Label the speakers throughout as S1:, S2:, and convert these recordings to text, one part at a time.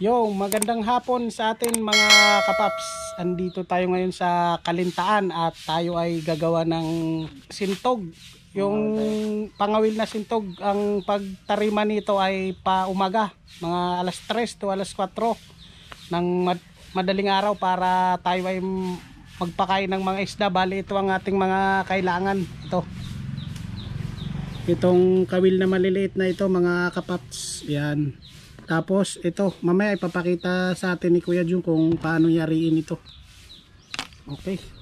S1: Yo, magandang hapon sa atin mga kapaps. Andito tayo ngayon sa Kalintaan at tayo ay gagawa ng sintog. Yung pangawil na sintog, ang pagtarima nito ay pa umaga, mga alas 3 to alas 4 ng mad- madaling araw para tayo ay magpakain ng mga isda. Bali ito ang ating mga kailangan. Ito. Itong kawil na maliliit na ito mga kapaps. Yan. Tapos ito, mamaya ipapakita sa atin ni Kuya Jun kung paano yariin ito. Okay.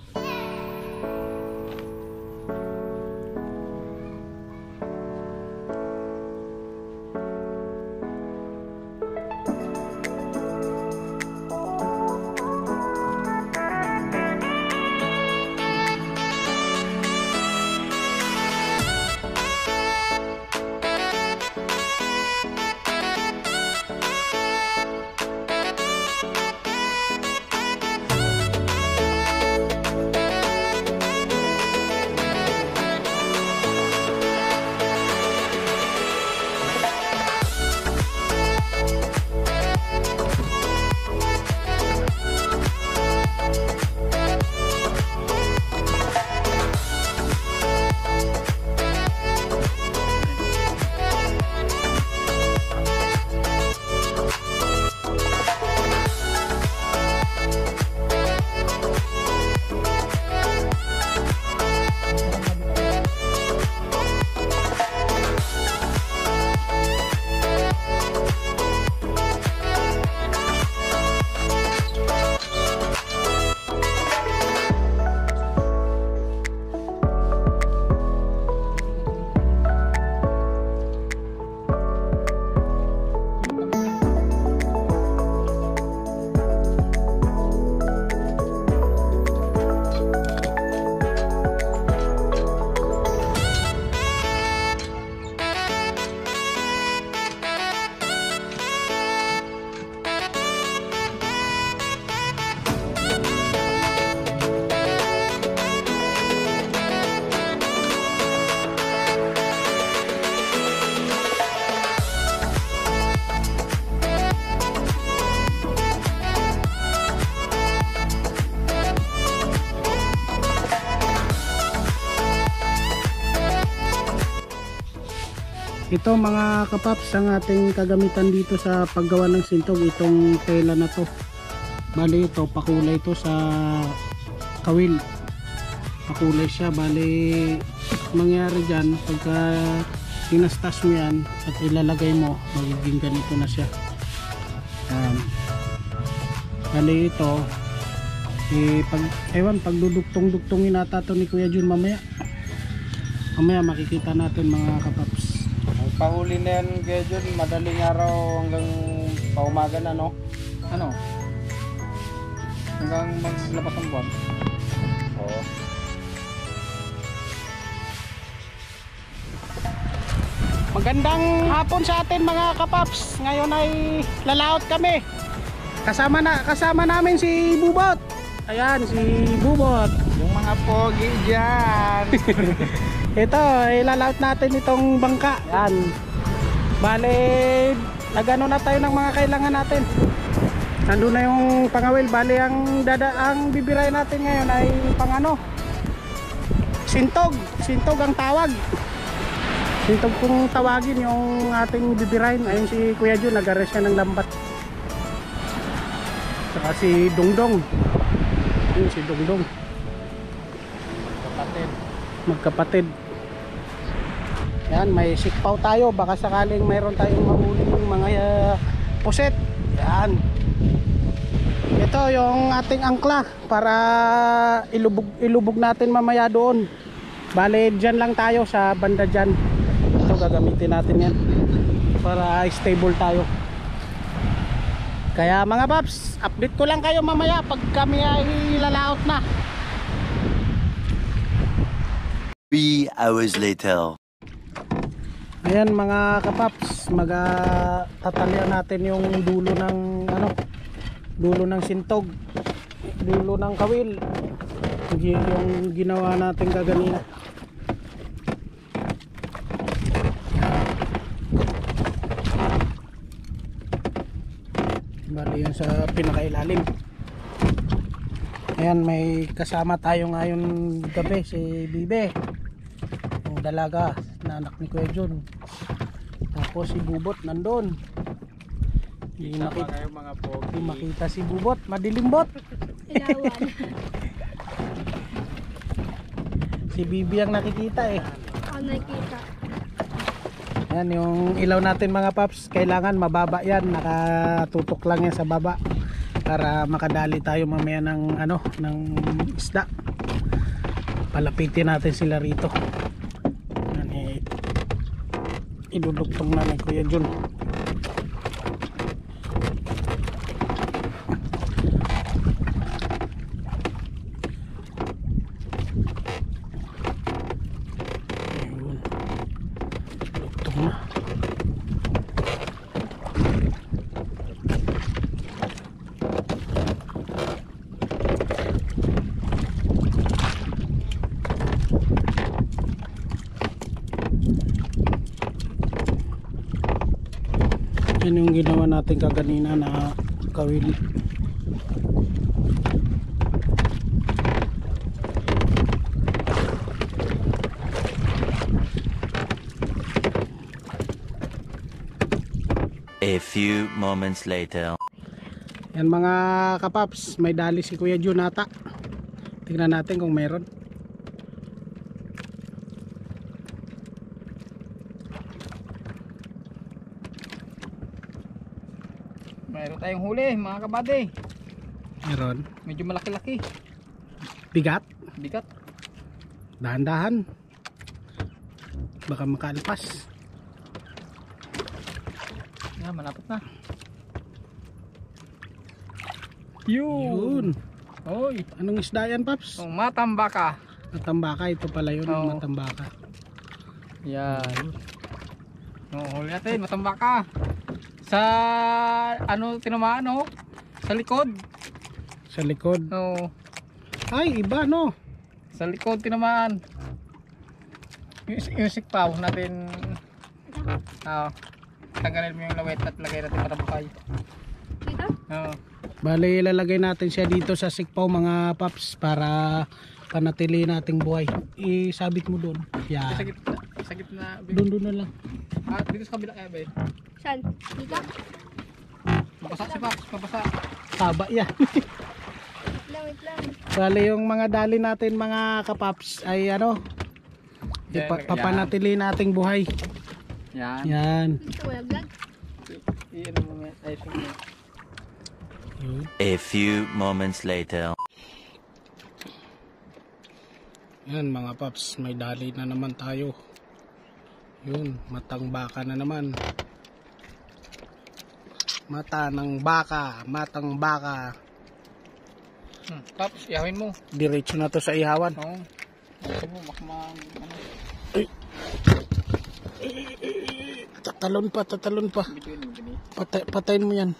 S1: Ito mga kapaps ang ating kagamitan dito sa paggawa ng sintog itong tela na to. Bali ito pakulay ito sa kawil. Pakulay siya bali mangyari diyan pagka tinastas mo yan at ilalagay mo magiging ganito na siya. Yan. Bali ito eh, pag, ewan pagdudugtong-dugtongin nata to ni Kuya Jun mamaya. Mamaya makikita natin mga kapaps.
S2: Ang pahuli na yan, Jun, madaling araw hanggang paumaga na, no? Ano? Hanggang maglapas ng buwan. Oo.
S1: Magandang hapon sa atin mga kapaps. Ngayon ay lalaot kami. Kasama na kasama namin si Bubot. Ayan si Bubot.
S2: Yung mga pogi dyan.
S1: Ito, ilalaot natin itong bangka. Yan. Bale, nagano na tayo ng mga kailangan natin. Nandun na yung pangawil. Bale, ang dada ang bibiray natin ngayon ay pangano. Sintog. Sintog ang tawag. Sintog kung tawagin yung ating bibirahin. Ayun si Kuya Jun, nag-arrest siya ng lambat. Saka si Dongdong. Ayun si Dongdong.
S2: Kapatid.
S1: magkapatid yan may sikpaw tayo. Baka sakaling mayroon tayong mahuling mga uh, puset. Yan. Ito yung ating angkla para ilubog, ilubog natin mamaya doon. Bale dyan lang tayo sa banda dyan. Ito gagamitin natin yan para stable tayo. Kaya mga paps update ko lang kayo mamaya pag kami ay lalaot na.
S3: Three hours later.
S1: Ayan mga kapaps, magatatalian natin yung dulo ng ano, dulo ng sintog, dulo ng kawil. Yung ginawa natin kaganina. Bali yan sa pinakailalim. Ayan, may kasama tayo ngayon gabi, si Bibe. Dalaga na anak ni Kuya Jun. Tapos si Bubot nandun. Hindi makita,
S4: kayo mga pogi.
S1: hindi makita si Bubot, madilimbot. Si Bibi ang nakikita eh.
S5: Ako nakita.
S1: Yan yung ilaw natin mga paps, kailangan mababa yan, nakatutok lang yan sa baba para makadali tayo mamaya ng ano, ng isda. Palapitin natin sila rito. Yan iduduktong na ni Kuya Jun. Ayun. Duktong na. Yan yung ginawa natin kaganina na kawil.
S3: A few moments later.
S1: Yan mga kapaps, may dali si Kuya Jun ata. Tingnan natin kung meron.
S4: Tayong huli mga kabady.
S1: Meron.
S4: Medyo malaki-laki.
S1: Bigat.
S4: Bigat.
S1: Dahan-dahan. Baka makalpas.
S4: Yan, malapit na. Yun.
S1: Yun.
S4: Oy.
S1: Anong isda yan, Paps?
S4: Oh, matambaka.
S1: Matambaka. Ito pala yun.
S4: Oo.
S1: Matambaka.
S4: Yan. Oh, huli natin, matambaka. Sa ano tinamaan oh? Sa likod.
S1: Sa likod.
S4: Oh,
S1: Ay, iba no.
S4: sa likod tinamaan. Yung, yung sikpaw natin. Ah, tanggalin mo yung lawet at lagay natin para bukay.
S5: Dito?
S4: Oh.
S1: Bali, ilalagay natin siya dito sa sikpaw mga Paps para panatili nating buhay. Isabit mo doon.
S4: Sa
S1: Yan.
S4: gitna, sa gitna.
S1: Doon doon na lang.
S4: Ah, dito sa kabila kaya ba? eh?
S5: Saan? Dito?
S4: Mabasa si Pax, mabasa.
S1: Haba yan.
S5: Wait lang, wait lang.
S1: Bali, yung mga dali natin mga kapaps ay ano, ipa-
S4: yan.
S1: papanatili nating buhay.
S4: Yan.
S1: Yan.
S5: Gusto mo yung vlog?
S4: Iyan mo ay.
S3: A few moments later.
S1: Yan mga paps, may dali na naman tayo. Yun, matang baka na naman. Mata ng baka, matang baka.
S4: Hmm. Paps, ihawin mo.
S1: Diretso na to sa ihawan.
S4: Oo. Gusto mo makma ano,
S1: Tatalon pa, tatalon pa.
S4: mo gani.
S1: Patay, patayin mo yan.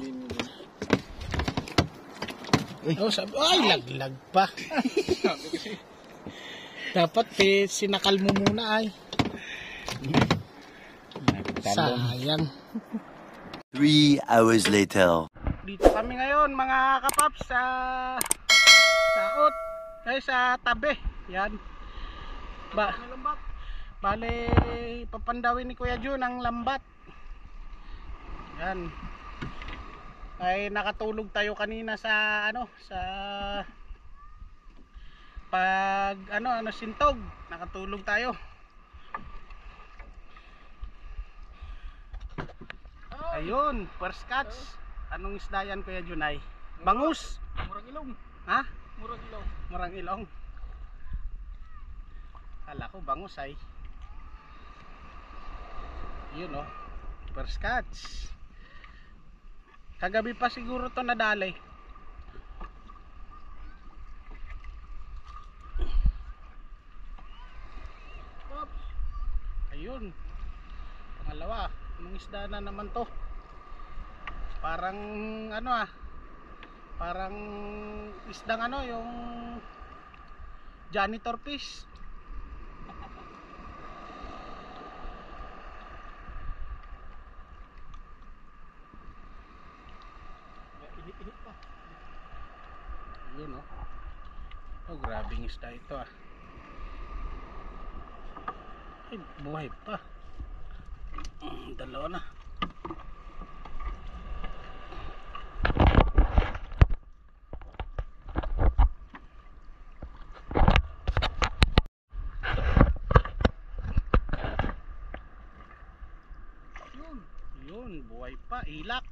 S4: Gani.
S1: Oh, sabi, ay, laglag pa. Dapat eh, sinakal mo muna ay. Sayang.
S3: Three hours later.
S1: Dito kami ngayon mga kapaps sa saot ay sa tabi. Yan. Ba. Bale papandawin ni Kuya Jun ang lambat. Yan. Ay nakatulog tayo kanina sa ano sa pag ano ano sintog. Nakatulog tayo. Ayun, first catch. Anong isda yan Kuya Junay? Bangus.
S4: Murag ilong.
S1: Ha?
S4: Murag ilong.
S1: Murang ilong. Kala ko bangus ay. Yun oh. First catch. Kagabi pa siguro to nadali. Ayun. Pangalawa. Anong isda na naman to? parang ano ah parang isdang ano yung janitor fish. Init-init pa yun oh. Oh grabing isda ito ah. Ay buhay pa. Dalawa na. Buhay pa. Ilak.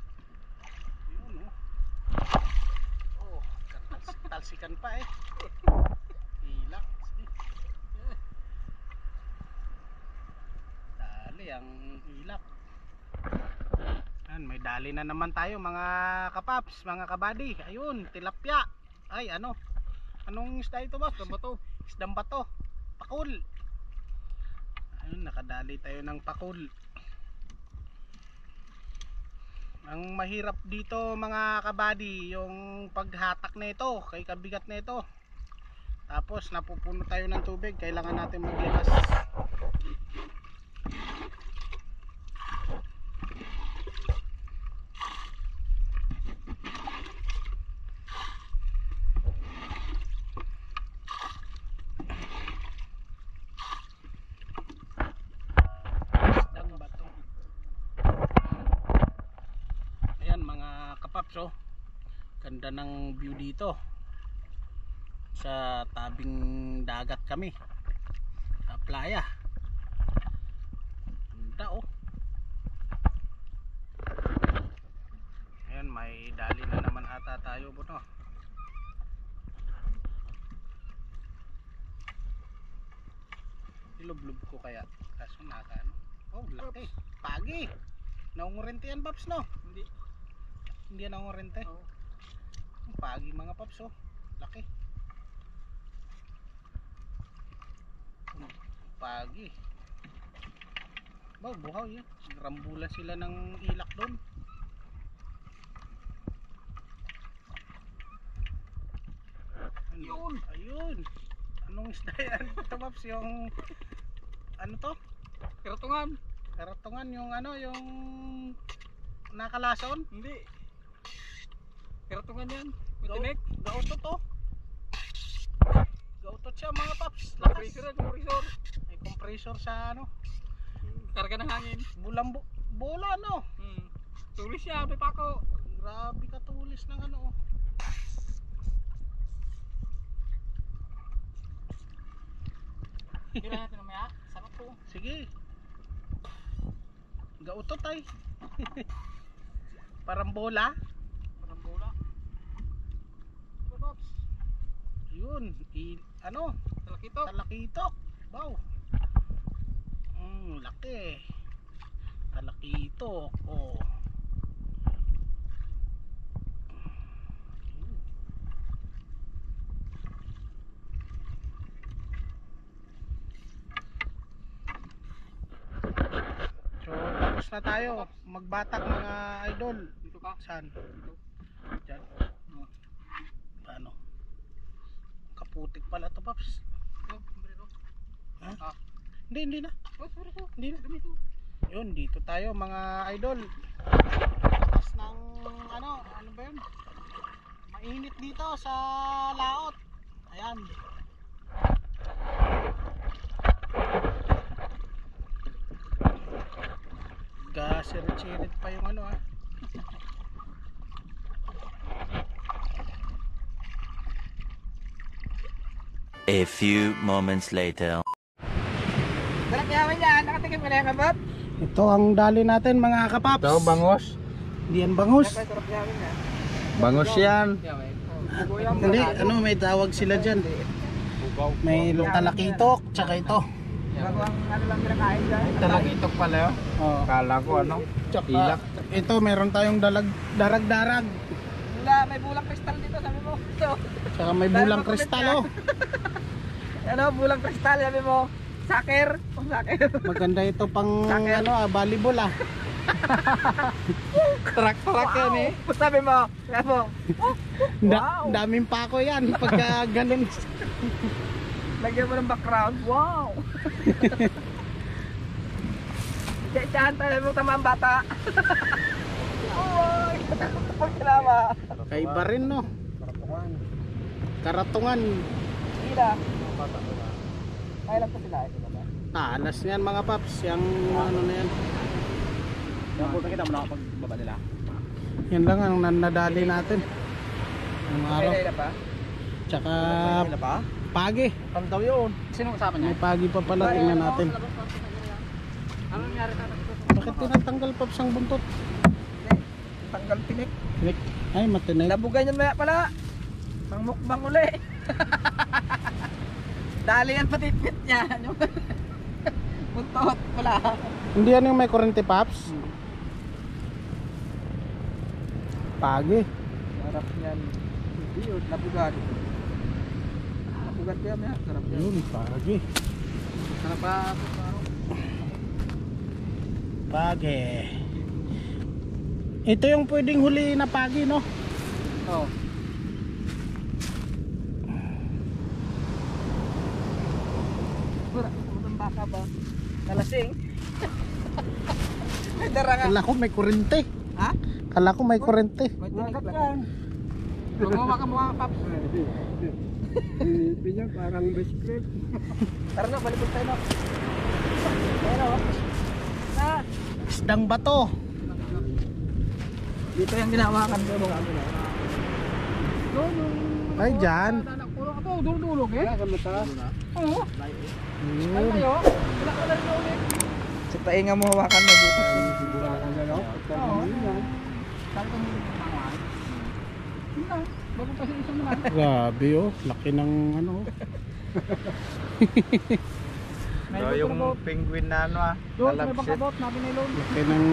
S1: Yun oh. Oh, katals- talsikan pa eh. Ilak. Dali ang ilak. Yan, may dali na naman tayo mga kapaps, mga kabady. Ayun, tilapia. Ay, ano? Anong isda ito ba? Isdang bato. Isdang bato. Pakul. Ayun, nakadali tayo ng pakul. Ang mahirap dito mga kabady, yung paghatak nito, kay kabigat nito. Tapos napupuno tayo ng tubig, kailangan natin maglakas. Isdang bato. Ayan mga kapaps oh. Ganda ng view dito. Sa tabing dagat kami. Sa playa. Ganda oh. Ayan may dali na naman ata tayo no. Ilublob ko kaya. Kaso naka ano. Oh, laki. Pagi. Naungurente yan, Paps, no? Hindi. Hindi yan naungurente? Oo. Pagi mga Paps, oh. Laki. Hmm, Pagi. Wow, buhaw yan. Rambula sila ng ilak doon. Ayun. Ayun. Anong isda yan? Ito, Paps, yung... Ano to?
S2: Kiratungan.
S1: Karatungan yung ano, yung nakalason.
S2: Hindi. Kiratungan yan. Matinik.
S1: Gautot to. Gautot siya mga paps. Lakas.
S2: yan, compressor
S1: sa ano.
S2: Karga ng hangin.
S1: Bulang bu bola no.
S2: Hmm. Tulis siya, may pako.
S1: Grabe katulis ng ano. oh.
S2: Kira natin mamaya. Sarap po.
S1: Sige. Gautot ay. Parang bola.
S2: Parang bola.
S1: Yun. I, ano?
S2: Talakitok.
S1: Talakitok. Wow. Mm, laki. Talakitok. Oh. So, tapos na tayo. Magbatak mga idol.
S2: Dito ka.
S1: Saan? Diyan. Paano? Kaputik pala to, Paps.
S2: Ito, sombrero.
S1: Ha?
S2: Ah.
S1: Hindi, hindi na.
S2: Oh, sorry, sorry.
S1: Hindi na.
S2: Dumi to.
S1: Yun, dito tayo mga idol. Tapos ng ano, ano ba yun? Mainit dito sa laot. Ayan. Gasirit-sirit pa yung ano ah.
S3: A few moments later.
S2: Sarap yaman yan. Nakatingin mo na yan.
S1: Ito ang dali natin mga kapaps.
S4: Ito, bangos.
S1: Hindi yan bangus.
S2: Sarap yaman yan.
S4: Bangos yan.
S1: Hindi, ano may tawag sila dyan. May talakitok, tsaka ito.
S2: Ang ano
S4: pala yun.
S1: Oh.
S4: Kala ko ano. Ilak.
S1: ito meron tayong dalag, darag-darag.
S2: Wala, may bulang kristal dito, sabi mo. Ito.
S1: Tsaka may bulang kristal oh.
S2: Ano, bulang kristal, sabi mo. Saker. Oh, saker.
S1: Maganda ito pang
S2: Sakit.
S1: ano ah, volleyball ah.
S2: Tarak-tarak yan eh. Sabi mo, sabi mo.
S1: Da-
S2: Wow.
S1: daming pako yan pagka ganun.
S2: Lagyan mo ng background. Wow! Tsahan tayo mo tama ang bata. Uy! Pagkilama.
S1: Kaiba rin no. Karatungan.
S2: sila. Kaya lang pa sila. Ito ba?
S1: Talas yan mga paps, yung ano na yan.
S4: Nakita kita mo na pagbaba nila.
S1: Yan lang ang nanadali natin. Ang araw.
S2: Kaya pa?
S1: Tsaka pagi.
S4: Kantaw yun.
S2: Sino kasama niya?
S1: May pagi pa pala, tingnan natin.
S2: Ano nangyari sa
S1: Bakit tinatanggal paps ang buntot?
S2: Tanggal tinik.
S1: Tinik. Ay, matinik.
S2: Labugan yan maya pala. Pang mukbang uli. Dali yan pati pit niya. Yung Buntot pala.
S1: Hindi yan yung may kurente paps? Pagi.
S2: Sarap yan. Hindi yun. Labugan. Labugan kaya maya. Sarap yan.
S1: Yun, pagi.
S2: Sarap pa.
S1: Pagi. Ito yung pwedeng huli na pagi, no?
S2: Oo. Wala. Pumunang baka ba? Nalasing. May dara nga.
S1: Kala ko may kurente.
S2: Ha?
S1: Kala ko may kurente.
S2: May tinig lang. Gumawa ka mga paps.
S4: Pinya parang biscuit.
S2: Tara na, balik tayo na. Pero, na,
S1: Isdang bato.
S2: dito yung ginawakan ko mga ano yung...
S1: Ay, dyan.
S2: Dulog-dulog eh.
S4: Kaya mataas.
S2: Oo. Ay
S1: Yun.
S2: Sa tainga mo hawakan mo. Oo. Siya isang lang.
S1: Grabe oh, laki ng ano.
S2: May
S4: So, yung penguin na ano ah.
S2: Doon, may
S4: nalabsit.
S2: bangkabot na binilon.
S1: Laki ng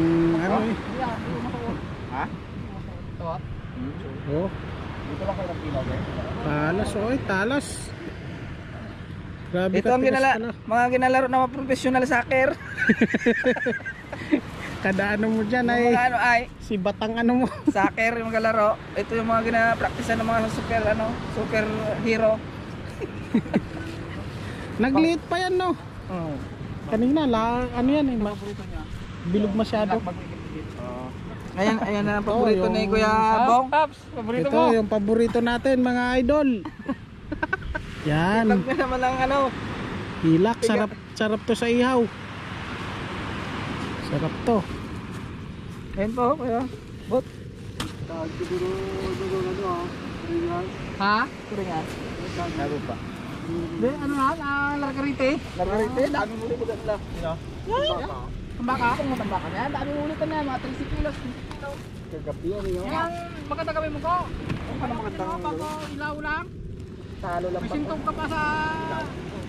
S1: ano eh.
S2: Hindi ah, hindi matuot.
S4: Ha?
S2: Tuot.
S1: Oh,
S4: Dito lang kayo ng pilaw eh.
S1: talas oh, ay talas. Grabe
S2: Ito ang ginala,
S1: pala.
S2: mga ginalaro ng mga professional soccer.
S1: Kada ano mo dyan ay
S2: mga ano ay
S1: si batang ano mo.
S2: soccer yung mga laro. Ito yung mga gina-practice ng mga super ano, super hero.
S1: Nagliit pa yan no.
S2: Oh.
S1: Kanina la ano yan eh. bilog masyado.
S2: Ayan, ayan na ang
S1: Ito,
S2: paborito
S1: yung-
S2: ni Kuya Bong. Paps, paborito
S1: Ito yung paborito natin mga idol. Yan.
S2: Lang na naman ang ano.
S1: Hilak, sarap sarap to sa ihaw. Sarap to.
S2: Ayan po, Kuya. Bot.
S4: Siguro, siguro ano ah. Ringan.
S2: Ha? Kuringan.
S4: Meron pa.
S2: Hindi, ano na, ah, largarite. Largarite, dami mo rin maganda.
S4: Sino?
S2: Tambaka, kung matambaka niya, dami mo ulit na, mga 30 kilos.
S4: Kagabi yan eh.
S2: Yan, maganda kami mo ko. Ano maganda mo, bago ilaw lang.
S4: Talo lang
S2: May sintong ka pa sa...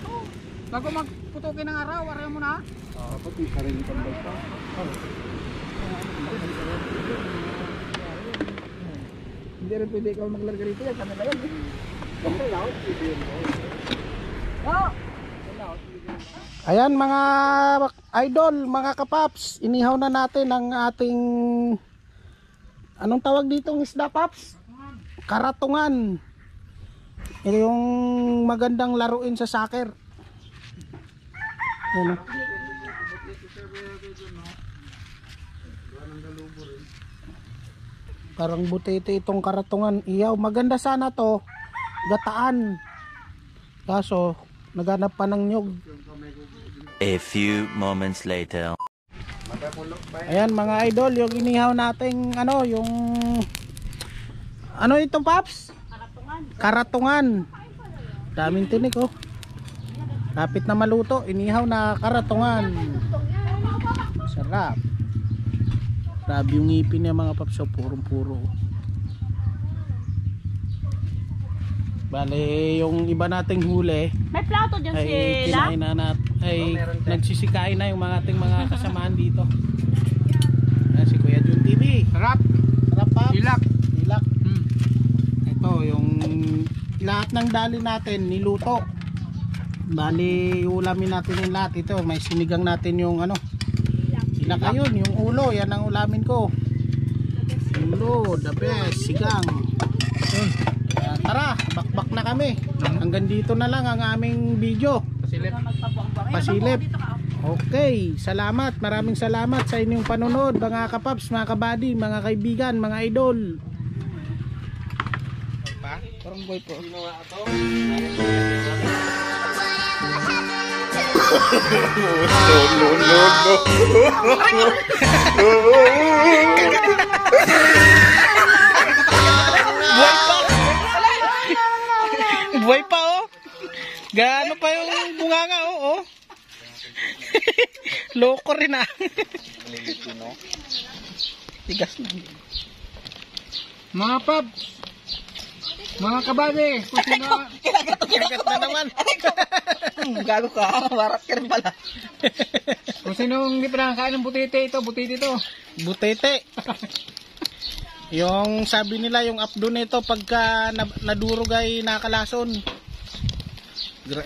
S2: Oh, Bago magputukin ng araw, araw mo na.
S4: Ah, pati sarili pang basta.
S2: Hindi rin pwede ikaw maglargarite yan, kanila yan. eh.
S4: Kami lang, pwede yun.
S2: Oh!
S1: Ayan mga idol, mga kapaps, inihaw na natin ang ating anong tawag dito ng isda paps? Karatungan. Ito yung magandang laruin sa soccer. Yan, oh. Parang butete itong karatungan. Iyaw, maganda sana to. Gataan. Kaso, naghanap pa ng nyog.
S3: A few moments later.
S1: Ayan mga idol, yung inihaw nating ano, yung ano ito paps? Karatungan. Daming tinik oh. Lapit na maluto, inihaw na karatungan. Sarap. Grabe yung ngipin niya mga paps, oh, purong-puro. Bale, yung iba nating huli,
S6: May plato dyan
S1: ay
S6: sila.
S1: kinain na nat ay nagsisikain na yung mga ating mga kasamaan dito. Ayan, si Kuya Jun TV.
S2: Sarap
S1: pa.
S2: Hilak.
S1: Hilak.
S2: Hmm.
S1: Ito yung lahat ng dali natin niluto. Bali ulamin natin yung lahat ito. May sinigang natin yung ano. Hilak ayun, yung ulo, yan ang ulamin ko. Ulo, the best, sigang. Kaya tara, bakbak na kami. Hanggang dito na lang ang aming video.
S2: Pasilip.
S1: Pasilip. Okay, salamat. Maraming salamat sa inyong panonood, mga kapaps, mga kabady, mga kaibigan, mga idol. Parang boy po. Buhay pa! Buhay pa oh! Gaano pa yung bunganga oh oh! Loko rin ah! Tigas na.
S4: Mga pab! Mga kababe! Kung sino...
S1: Kinagat na naman! Gago ka, warat ka rin pala.
S4: Kung sino hindi pa nakakain ng butite ito, butite ito.
S1: Butete. yung sabi nila yung updo nito pagka na, nadurog ay nakalason.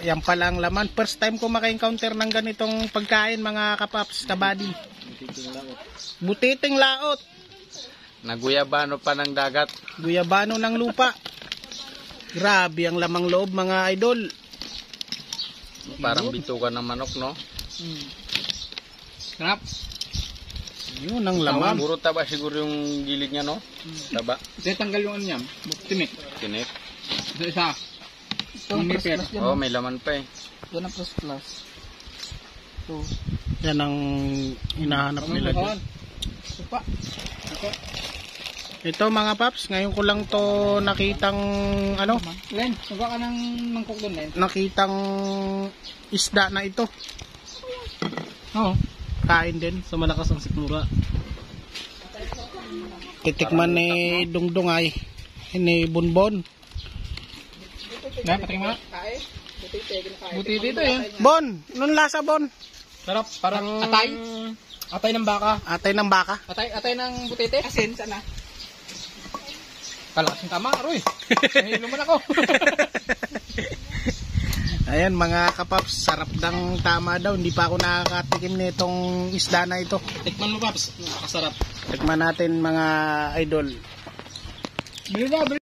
S1: Yan pala ang laman. First time ko maka-encounter ng ganitong pagkain mga kapaps, kabady. Butiting laot.
S4: Naguyabano pa ng dagat.
S1: Guyabano ng lupa. Grabe ang lamang loob mga idol.
S4: Parang bitukan ng manok, no?
S1: Sarap. Yun ang laman.
S4: Puro taba siguro yung gilid niya, no? Taba.
S1: Kasi tanggal yung ano niya. Tinik.
S4: Tinik.
S1: Ito isa. Yung nipper.
S4: Oh, may laman pa eh.
S1: Yan ang plus plus. Ito. Yan ang hinahanap nila dyan. Supa. Ito mga paps, ngayon ko lang to nakitang ano,
S4: Len, suga ka ng mangkok doon, Len.
S1: nakitang isda na ito.
S4: Oo.
S1: Kain din sa malakas ang sikmura. Titikman ni Dungdung ay ni Bonbon.
S4: Na, patingin mo na. Butite ito eh.
S1: Bon, nun lasa Bon?
S4: Sarap, parang... Atay? Atay ng baka.
S1: Atay ng baka.
S4: Atay, atay ng butite. Asin, sana. Kalasin tama, Roy. Nahilo ako.
S1: Ayan mga kapaps, sarap ng tama daw. Hindi pa ako nakakatikim nitong isda na ito.
S4: Tikman mo, Paps. Nakasarap.
S1: Tikman natin mga idol.
S4: Bili na, bili